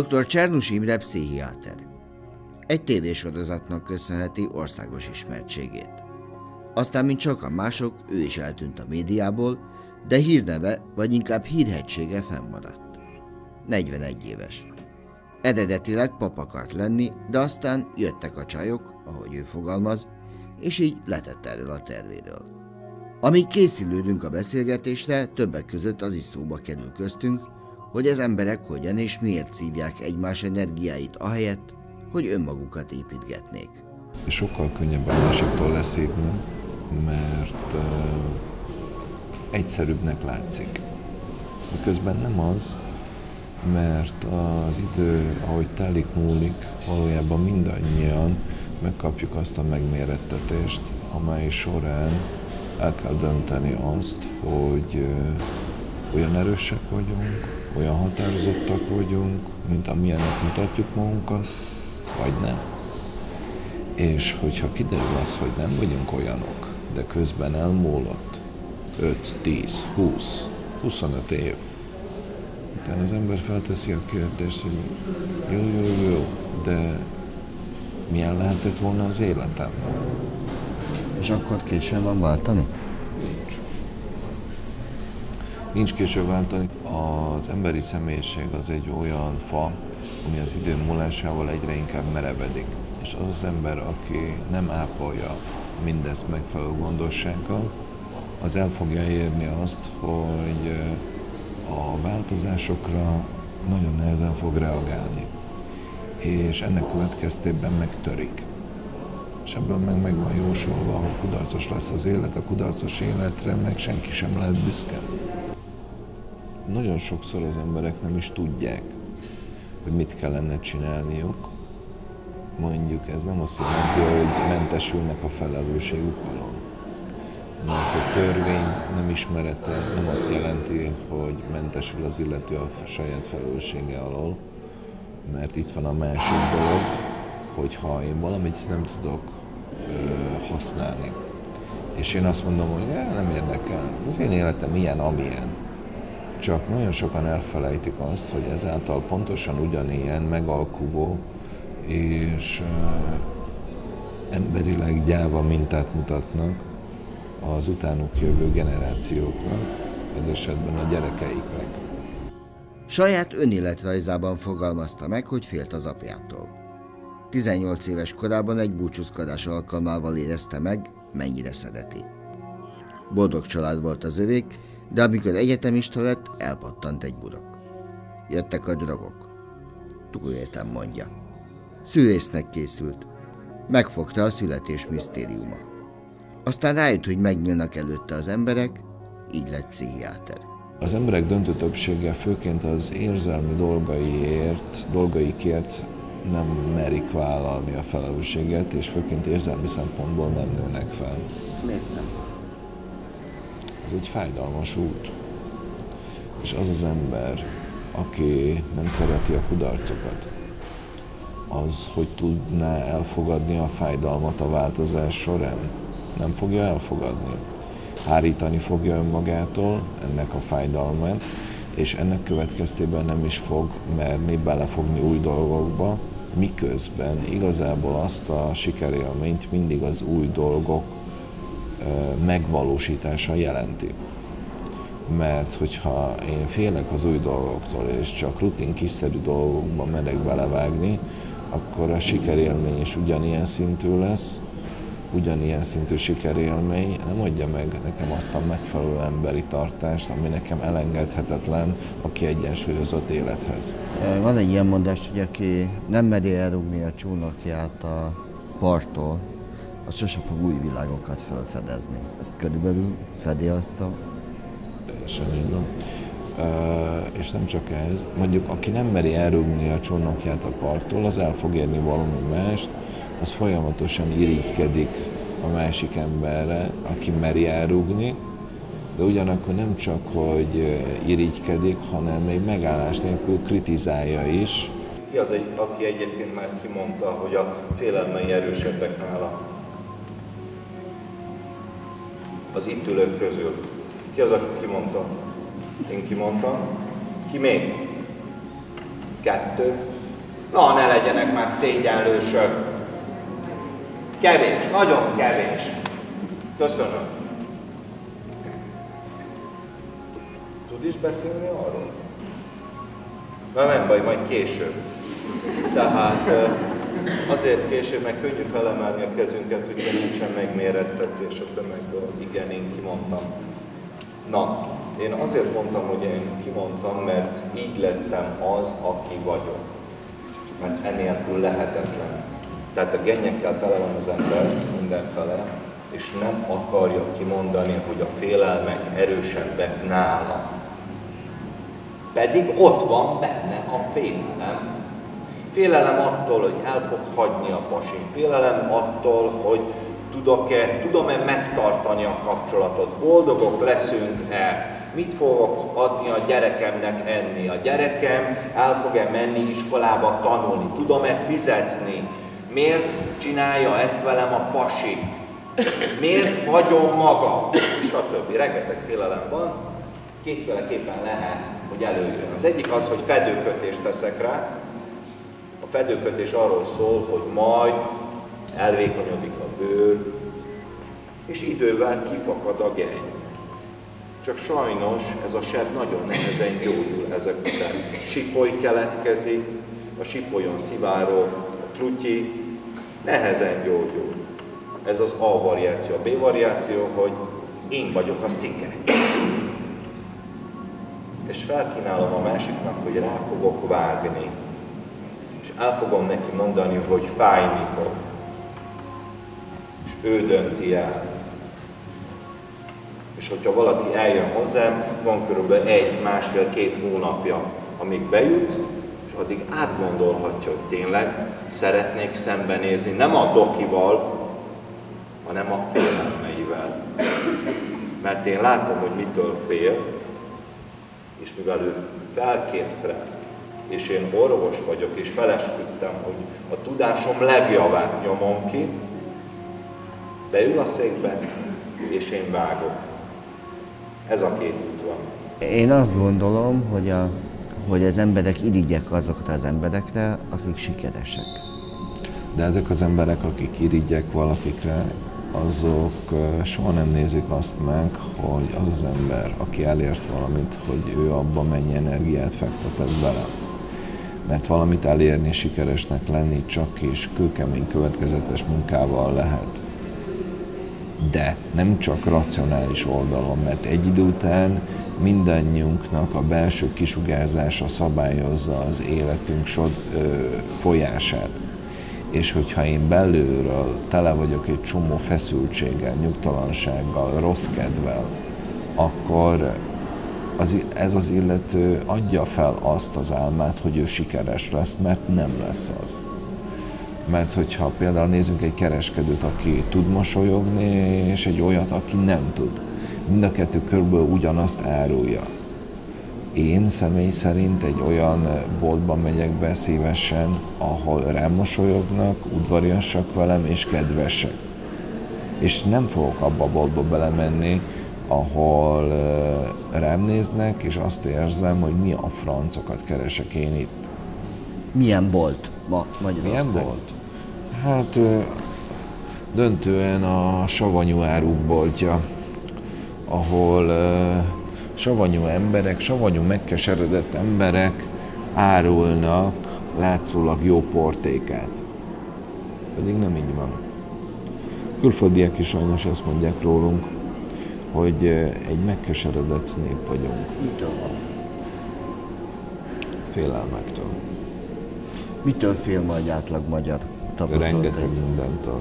Dr. Csernus Imre pszichiáter. Egy tévésorozatnak köszönheti országos ismertségét. Aztán, mint sokan mások, ő is eltűnt a médiából, de hírneve, vagy inkább hírhegysége fennmaradt. 41 éves. Eredetileg pap akart lenni, de aztán jöttek a csajok, ahogy ő fogalmaz, és így letett erről a tervéről. Amíg készülődünk a beszélgetésre, többek között az is szóba kerül köztünk, hogy az emberek hogyan és miért szívják egymás energiáit ahelyett, hogy önmagukat építgetnék. Sokkal könnyebb a másiktól leszívni, mert uh, egyszerűbbnek látszik. Miközben nem az, mert az idő, ahogy telik múlik, valójában mindannyian megkapjuk azt a megmérettetést, amely során el kell dönteni azt, hogy olyan erősek vagyunk, olyan határozottak vagyunk, mint amilyenek mutatjuk magunkat, vagy nem. És hogyha kiderül az, hogy nem vagyunk olyanok, de közben elmúlott 5, 10, 20, 25 év, utána az ember felteszi a kérdést, hogy jó, jó, jó, de milyen lehetett volna az életem? És akkor későn van váltani? Nincs. Később váltani. Az emberi személyiség az egy olyan fa, ami az idő múlásával egyre inkább merevedik. És az az ember, aki nem ápolja mindezt megfelelő gondossággal, az el fogja érni azt, hogy a változásokra nagyon nehezen fog reagálni. És ennek következtében megtörik. És ebből meg meg van jósolva, hogy kudarcos lesz az élet, a kudarcos életre meg senki sem lehet büszke. Nagyon sokszor az emberek nem is tudják, hogy mit kellene csinálniuk. Mondjuk ez nem azt jelenti, hogy mentesülnek a felelősségük alól. Mert a törvény nem ismerete nem azt jelenti, hogy mentesül az illető a saját felelőssége alól, mert itt van a másik dolog, hogy ha én valamit nem tudok ö, használni, és én azt mondom, hogy nem érdekel, az én életem ilyen, amilyen, csak nagyon sokan elfelejtik azt, hogy ezáltal pontosan ugyanilyen megalkuvó és emberileg gyáva mintát mutatnak az utánuk jövő generációknak, ez esetben a gyerekeiknek. Saját önéletrajzában fogalmazta meg, hogy félt az apjától. 18 éves korában egy búcsúzkodás alkalmával érezte meg, mennyire szereti. Boldog család volt az övék, de amikor egyetemista lett, elpattant egy budok. Jöttek a drogok. Túléltem, mondja. Szülésznek készült. Megfogta a születés misztériuma. Aztán rájött, hogy megnyílnak előtte az emberek, így lett pszichiáter. Az emberek döntő többsége főként az érzelmi dolgaiért, dolgaikért nem merik vállalni a felelősséget, és főként érzelmi szempontból nem nőnek fel. Miért nem? Ez egy fájdalmas út. És az az ember, aki nem szereti a kudarcokat, az, hogy tudná elfogadni a fájdalmat a változás során? Nem fogja elfogadni. Hárítani fogja önmagától ennek a fájdalmát, és ennek következtében nem is fog merni belefogni új dolgokba, miközben igazából azt a sikerélményt mindig az új dolgok megvalósítása jelenti. Mert hogyha én félek az új dolgoktól, és csak rutin kiszerű dolgokba merek belevágni, akkor a sikerélmény is ugyanilyen szintű lesz, ugyanilyen szintű sikerélmény nem adja meg nekem azt a megfelelő emberi tartást, ami nekem elengedhetetlen a kiegyensúlyozott élethez. Van egy ilyen mondás, hogy aki nem meri elrugni a csónakját a parttól, az sose fog új világokat felfedezni. Ez körülbelül fedi azt a... Teljesen így van. Uh, és nem csak ez, mondjuk aki nem meri elrugni a csónakját a parttól, az el fog érni valami mást, az folyamatosan irigykedik a másik emberre, aki meri elrugni, de ugyanakkor nem csak, hogy irigykedik, hanem még megállás nélkül kritizálja is. Ki az, egy, aki egyébként már kimondta, hogy a félelmei erősebbek nála? Az itt ülők közül. Ki az, aki kimondta? Én kimondtam. Ki még? Kettő. Na, ne legyenek már szégyenlősök. Kevés, nagyon kevés. Köszönöm. Tud is beszélni arról? Na nem baj, majd később. Tehát azért később, meg könnyű felemelni a kezünket, hogy nincsen megmérettetés a tömegből. Igen, én kimondtam. Na, én azért mondtam, hogy én kimondtam, mert így lettem az, aki vagyok. Mert enélkül lehetetlen. Tehát a gennyekkel tele van az ember mindenfele, és nem akarja kimondani, hogy a félelmek erősebbek nála. Pedig ott van benne a félelem. Félelem attól, hogy el fog hagyni a pasim. Félelem attól, hogy tudok-e, tudom-e megtartani a kapcsolatot. Boldogok leszünk-e. Mit fogok adni a gyerekemnek enni? A gyerekem el fog-e menni iskolába tanulni? Tudom-e fizetni? Miért csinálja ezt velem a pasi? Miért hagyom maga? Többi. Rengeteg félelem van. Kétféleképpen lehet, hogy előjön. Az egyik az, hogy fedőkötést teszek rá. Fedőkötés arról szól, hogy majd elvékonyodik a bőr, és idővel kifakad a geny. Csak sajnos ez a seb nagyon nehezen gyógyul ezek után. Sipoly keletkezik, a sipolyon sziváró, a trutyi, nehezen gyógyul. Ez az A variáció. A B variáció, hogy én vagyok a szike. És felkínálom a másiknak, hogy rá fogok vágni. El fogom neki mondani, hogy fájni fog. És ő dönti el. És hogyha valaki eljön hozzám, van körülbelül egy, másfél, két hónapja, amíg bejut, és addig átgondolhatja, hogy tényleg szeretnék szembenézni nem a dokival, hanem a félelmeivel. Mert én látom, hogy mitől fél, és mivel ő felkért rá, és én orvos vagyok, és felesküdtem, hogy a tudásom legjavát nyomom ki, beül a székbe, és én vágok. Ez a két út van. Én azt gondolom, hogy, a, hogy az emberek irigyek azokat az emberekre, akik sikeresek. De ezek az emberek, akik irigyek valakikre, azok soha nem nézik azt meg, hogy az az ember, aki elért valamit, hogy ő abban mennyi energiát fektetett bele. Mert valamit elérni, sikeresnek lenni csak is kőkemény következetes munkával lehet de nem csak racionális oldalon, mert egy idő után mindannyiunknak a belső kisugárzása szabályozza az életünk sod, ö, folyását. És hogyha én belülről tele vagyok egy csomó feszültséggel, nyugtalansággal, rossz kedvel, akkor az, ez az illető adja fel azt az álmát, hogy ő sikeres lesz, mert nem lesz az. Mert hogyha például nézzünk egy kereskedőt, aki tud mosolyogni, és egy olyat, aki nem tud. Mind a kettő körülbelül ugyanazt árulja. Én személy szerint egy olyan boltban megyek be szívesen, ahol rám mosolyognak, udvariasak velem és kedvesek. És nem fogok abba a boltba belemenni, ahol rám néznek, és azt érzem, hogy mi a francokat keresek én itt. Milyen bolt ma Magyarországon? Milyen bolt? Hát döntően a savanyú áruk boltja, ahol savanyú emberek, savanyú megkeseredett emberek árulnak látszólag jó portékát. Pedig nem így van. Külföldiek is sajnos ezt mondják rólunk, hogy egy megkeseredett nép vagyunk. Mitől van? Félelmektől. Mitől fél ma egy átlag magyar? Rengeteg mindentől.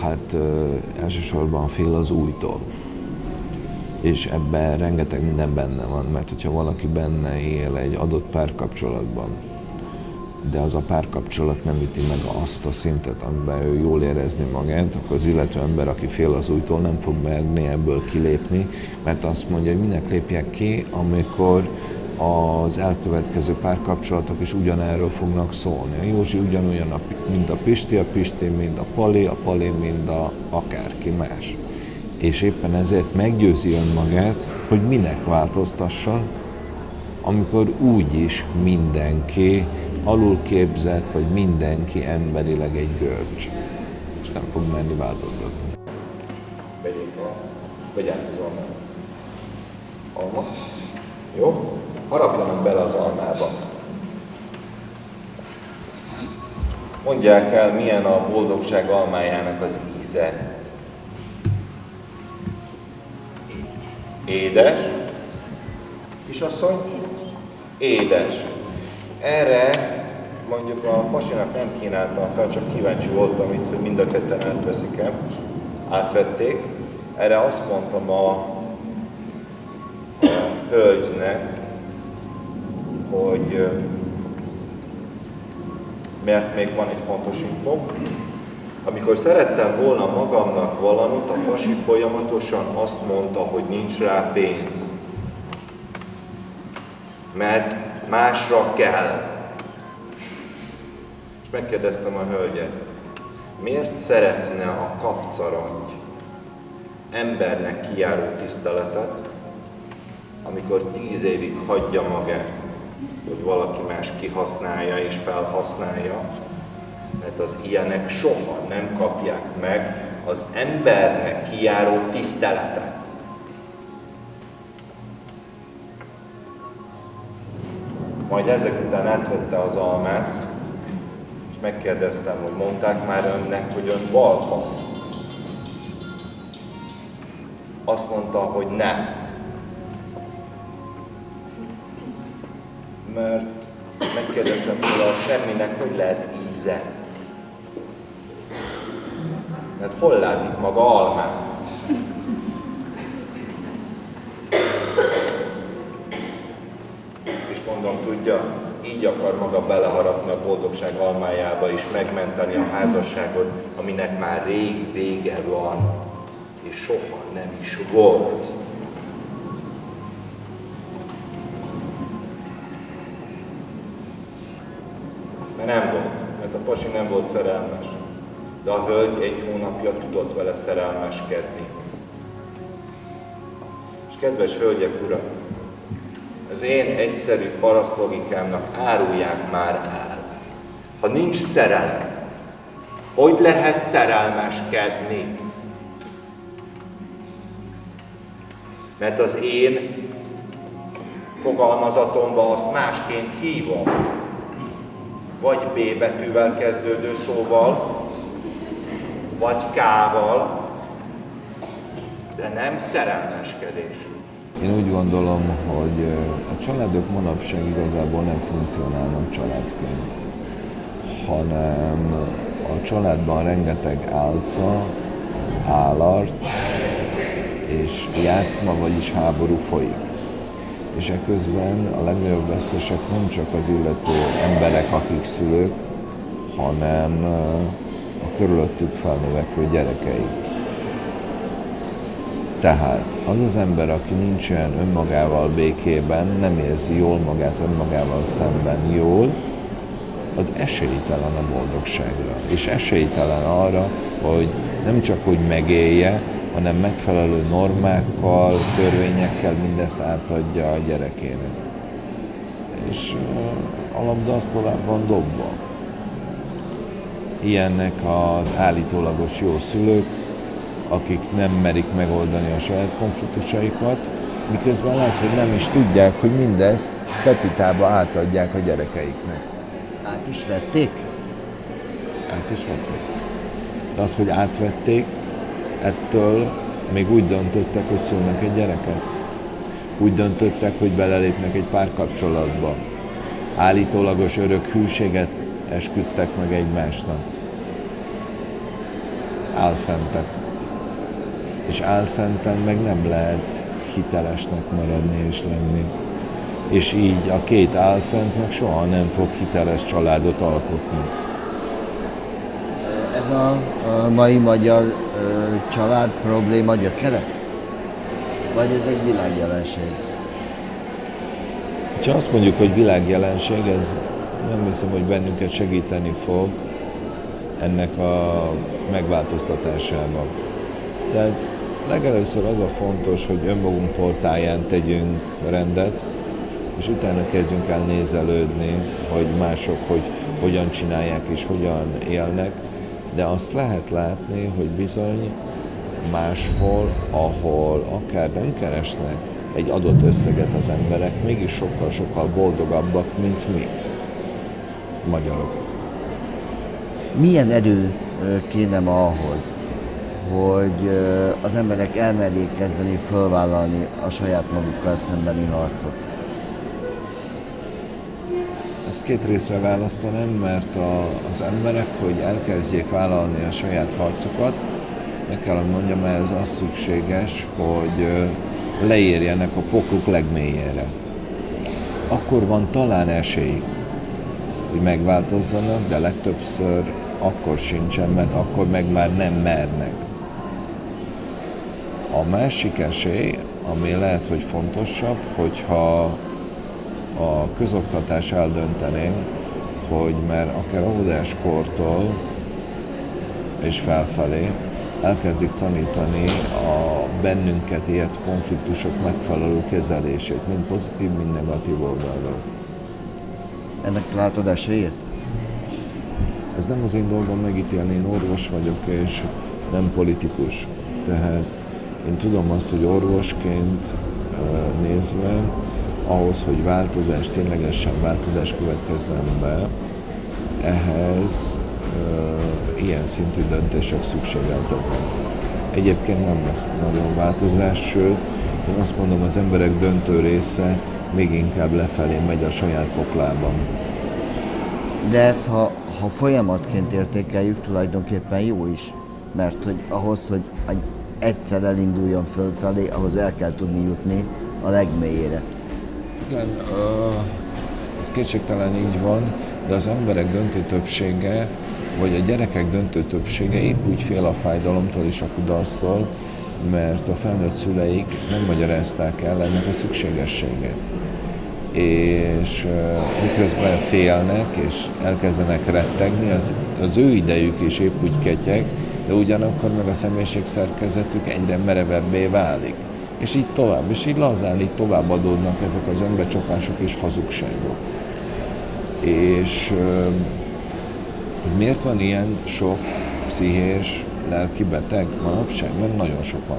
Hát ö, elsősorban fél az újtól. És ebben rengeteg minden benne van, mert hogyha valaki benne él egy adott párkapcsolatban, de az a párkapcsolat nem üti meg azt a szintet, amiben ő jól érezni magát, akkor az illető ember, aki fél az újtól, nem fog merni ebből kilépni, mert azt mondja, hogy minek lépjek ki, amikor az elkövetkező párkapcsolatok is ugyanerről fognak szólni. A Józsi ugyanolyan, mint a Pisti, a Pisti, mint a Pali, a Pali, mint a akárki más. És éppen ezért meggyőzi önmagát, hogy minek változtasson, amikor úgy is mindenki alul képzett, vagy mindenki emberileg egy görcs, és nem fog menni változtatni. Vegyék el. Vegy át az almát. Alma. Jó? Harapjanak bele az almába. Mondják el, milyen a boldogság almájának az íze. Édes. Kisasszony? Édes. Erre mondjuk a pasinak nem kínáltam fel, csak kíváncsi voltam itt, hogy mind a ketten átveszik-e. Átvették. Erre azt mondtam a, a hölgynek, hogy mert még van egy fontos info. Amikor szerettem volna magamnak valamit, a pasi folyamatosan azt mondta, hogy nincs rá pénz. Mert másra kell. És megkérdeztem a hölgyet, miért szeretne a kapcarangy embernek kijáró tiszteletet, amikor tíz évig hagyja magát, hogy valaki más kihasználja és felhasználja, mert az ilyenek soha nem kapják meg az embernek kijáró tiszteletet. Majd ezek után átvette az almát, és megkérdeztem, hogy mondták már önnek, hogy ön balfasz. Azt mondta, hogy nem. Mert megkérdeztem tőle, a semminek hogy lehet íze. Mert hol lát itt maga almát? Mondom, tudja, így akar maga beleharapni a boldogság almájába és megmenteni a házasságot, aminek már rég vége van, és soha nem is volt. Mert nem volt, mert a pasi nem volt szerelmes. De a hölgy egy hónapja tudott vele szerelmeskedni. És kedves hölgyek, urak, az én egyszerű parasztlogikámnak árulják már el. Ha nincs szerelem, hogy lehet szerelmeskedni? Mert az én fogalmazatomban azt másként hívom. Vagy B betűvel kezdődő szóval, vagy K-val, de nem szerelmeskedés. Én úgy gondolom, hogy a családok manapság igazából nem funkcionálnak családként, hanem a családban rengeteg álca, állarc és játszma, vagyis háború folyik. És ekközben a legnagyobb vesztesek nem csak az illető emberek, akik szülők, hanem a körülöttük felnövekvő gyerekeik. Tehát az az ember, aki nincsen önmagával békében, nem érzi jól magát önmagával szemben jól, az esélytelen a boldogságra. És esélytelen arra, hogy nem csak hogy megélje, hanem megfelelő normákkal, törvényekkel mindezt átadja a gyerekének. És a labda az tovább van dobva. Ilyennek az állítólagos jó szülők, akik nem merik megoldani a saját konfliktusaikat, miközben lehet, hogy nem is tudják, hogy mindezt Pepitába átadják a gyerekeiknek. Át is vették? Át is vették. De az, hogy átvették, ettől még úgy döntöttek, hogy szülnek egy gyereket. Úgy döntöttek, hogy belelépnek egy párkapcsolatba. Állítólagos örök hűséget esküdtek meg egymásnak. Álszentek és álszenten meg nem lehet hitelesnek maradni és lenni. És így a két álszent meg soha nem fog hiteles családot alkotni. Ez a, a mai magyar ö, család probléma gyökere? Vagy ez egy világjelenség? Ha azt mondjuk, hogy világjelenség, ez nem hiszem, hogy bennünket segíteni fog ennek a megváltoztatásában. Tehát legelőször az a fontos, hogy önmagunk portáján tegyünk rendet, és utána kezdjünk el nézelődni, hogy mások hogy, hogyan csinálják és hogyan élnek, de azt lehet látni, hogy bizony máshol, ahol akár nem keresnek egy adott összeget az emberek, mégis sokkal-sokkal boldogabbak, mint mi, magyarok. Milyen erő kéne ma ahhoz, hogy az emberek elmerjék kezdeni fölvállalni a saját magukkal szembeni harcot? Ezt két részre választanám, mert a, az emberek, hogy elkezdjék vállalni a saját harcokat, meg kell, hogy mondjam, ez az szükséges, hogy leérjenek a pokluk legmélyére. Akkor van talán esély, hogy megváltozzanak, de legtöbbször akkor sincsen, mert akkor meg már nem mernek. A másik esély, ami lehet, hogy fontosabb, hogyha a közoktatás eldöntené, hogy már akár óvodáskortól és felfelé elkezdik tanítani a bennünket ért konfliktusok megfelelő kezelését, mind pozitív, mind negatív oldalról. Ennek látod esélyét? Ez nem az én dolgom megítélni, én orvos vagyok, és nem politikus. Tehát én tudom azt, hogy orvosként nézve, ahhoz, hogy változás, ténylegesen változás következzen be, ehhez ilyen szintű döntések szükségeltetnek. Egyébként nem lesz nagyon változás, sőt, én azt mondom, az emberek döntő része még inkább lefelé megy a saját poklában. De ez, ha, ha folyamatként értékeljük, tulajdonképpen jó is. Mert hogy ahhoz, hogy egyszer elinduljon fölfelé, ahhoz el kell tudni jutni a legmélyére. Igen, ez kétségtelen így van, de az emberek döntő többsége vagy a gyerekek döntő többsége épp úgy fél a fájdalomtól és a kudarctól, mert a felnőtt szüleik nem magyarázták el ennek a szükségességét. És miközben félnek és elkezdenek rettegni, az, az ő idejük is épp úgy ketyeg, de ugyanakkor meg a személyiségszerkezetük egyre merevebbé válik. És így tovább, és így lazán így tovább adódnak ezek az önbecsapások és hazugságok. És hogy miért van ilyen sok pszichés, lelki beteg manapság? Mert nagyon sokan.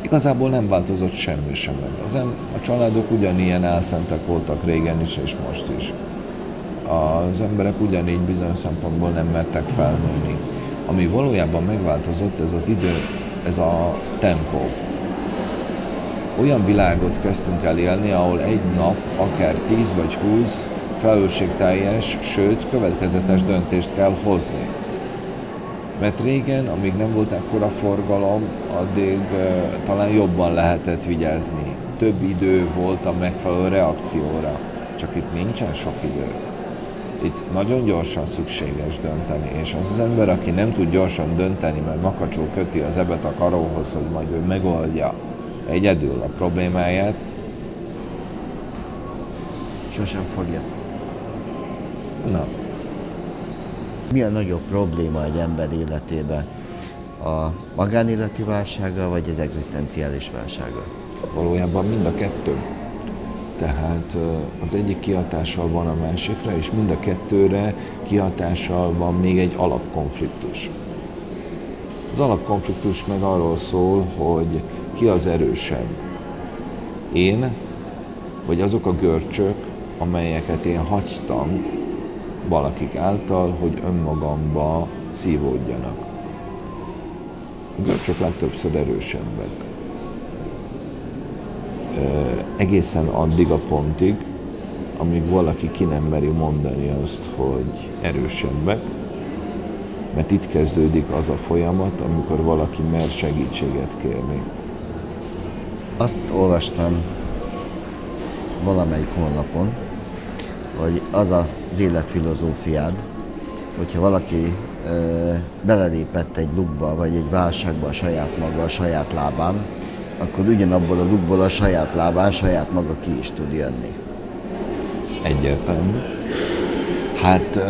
Igazából nem változott semmi sem. Az em, a családok ugyanilyen álszentek voltak régen is, és most is. Az emberek ugyanígy bizonyos szempontból nem mertek felnőni. Ami valójában megváltozott, ez az idő, ez a tempó. Olyan világot kezdtünk el élni, ahol egy nap akár 10 vagy 20 felelősségteljes, sőt, következetes döntést kell hozni. Mert régen, amíg nem volt ekkora forgalom, addig uh, talán jobban lehetett vigyázni. Több idő volt a megfelelő reakcióra. Csak itt nincsen sok idő. Itt nagyon gyorsan szükséges dönteni, és az az ember, aki nem tud gyorsan dönteni, mert makacsó köti az ebet a karóhoz, hogy majd ő megoldja egyedül a problémáját, sosem fogja. Na. Mi a nagyobb probléma egy ember életében? A magánéleti válsága, vagy az egzisztenciális válsága? Valójában mind a kettő. Tehát az egyik kihatással van a másikra, és mind a kettőre kihatással van még egy alapkonfliktus. Az alapkonfliktus meg arról szól, hogy ki az erősebb. Én, vagy azok a görcsök, amelyeket én hagytam valakik által, hogy önmagamba szívódjanak. A görcsök legtöbbször erősebbek. Egészen addig a pontig, amíg valaki ki nem meri mondani azt, hogy erősebbek, mert itt kezdődik az a folyamat, amikor valaki mer segítséget kérni. Azt olvastam valamelyik honlapon, hogy az az életfilozófiád, hogyha valaki ö, belelépett egy lukba, vagy egy válságba a saját maga, a saját lábán, akkor ugyanabból a lukból a saját lábán saját maga ki is tud jönni. Egyértelmű. Hát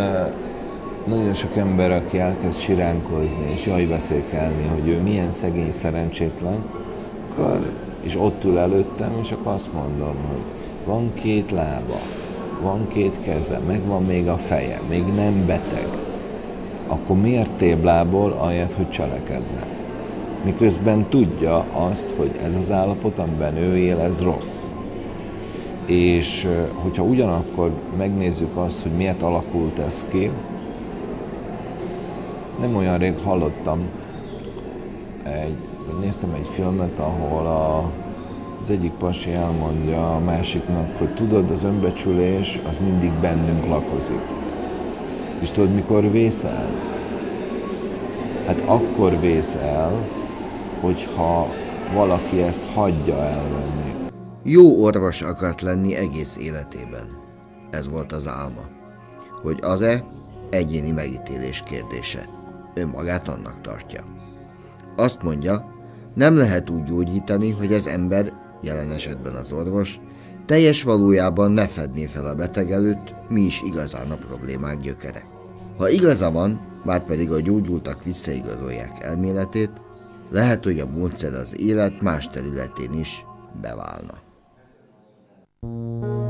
nagyon sok ember, aki elkezd siránkozni és jaj beszélkelni, hogy ő milyen szegény, szerencsétlen, akkor és ott ül előttem, és akkor azt mondom, hogy van két lába, van két keze, meg van még a feje, még nem beteg, akkor miért téblából, ahelyett, hogy cselekedne? Miközben tudja azt, hogy ez az állapot, amiben ő él, ez rossz. És hogyha ugyanakkor megnézzük azt, hogy miért alakult ez ki, nem olyan rég hallottam, egy, néztem egy filmet, ahol a, az egyik pasi elmondja a másiknak, hogy tudod, az önbecsülés az mindig bennünk lakozik. És tudod, mikor vészel? Hát akkor vész el, hogyha valaki ezt hagyja elvenni. Jó orvos akart lenni egész életében. Ez volt az álma. Hogy az-e egyéni megítélés kérdése. Önmagát annak tartja. Azt mondja, nem lehet úgy gyógyítani, hogy az ember, jelen esetben az orvos, teljes valójában ne fedné fel a beteg előtt, mi is igazán a problémák gyökere. Ha igaza van, már pedig a gyógyultak visszaigazolják elméletét, lehet, hogy a módszer az élet más területén is beválna. thank you